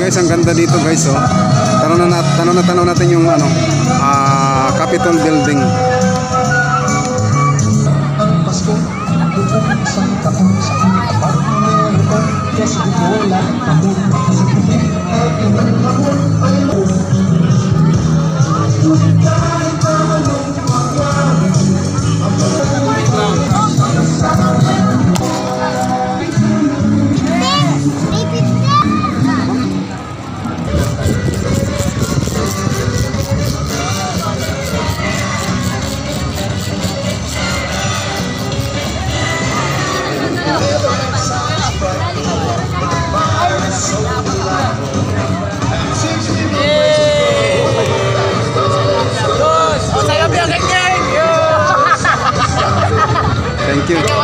guys, ang ganda dito guys oh. Tanaw na tanaw na tanaw natin yung ano, ah Capitol building. Pasko, isang taon sa aming apartment. Kasi dito wala you.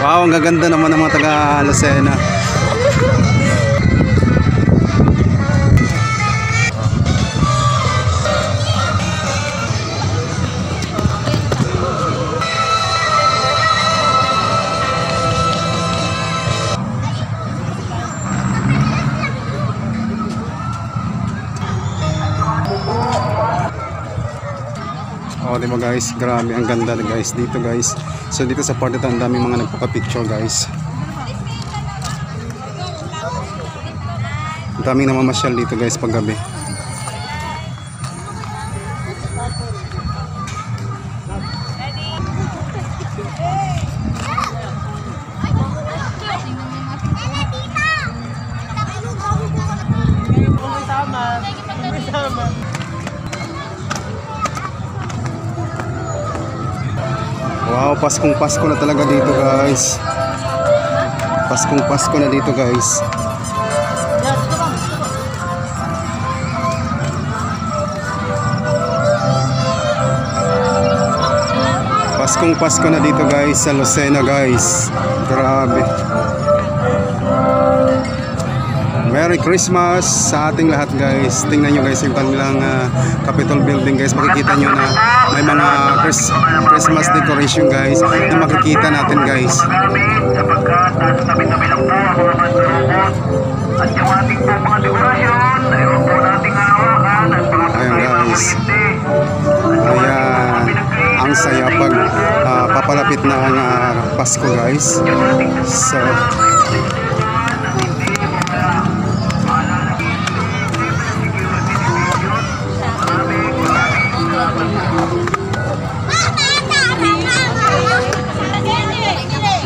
Wow, ang gaganda naman ng mga taga Lucena. Oh, di ba guys? Grabe, ang ganda guys dito guys. So dito sa part ito, ang daming mga nagpapapicture guys. Ang daming namamasyal dito guys pag gabi. Wow, Paskong Pasko na talaga dito guys. Paskong Pasko na dito guys. Paskong Pasko na dito guys sa Lucena guys. Grabe. Merry Christmas sa ating lahat guys. Tingnan nyo guys yung kanilang ah, Capitol building guys. Makikita nyo na may mga Chris- Christmas decoration guys na makikita natin guys. sapagkat nasa tabi-tabi lang po ang mga mandurukot at po mga dekorasyon po nating hawakan at Ayan, tayo guys. makuryente. Ayan. Ang saya pag ah, papalapit na ang ah, Pasko guys. So,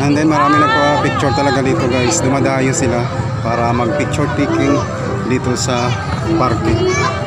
and then marami nagpa-picture talaga dito guys. Dumadayo sila para mag-picture taking dito sa parking.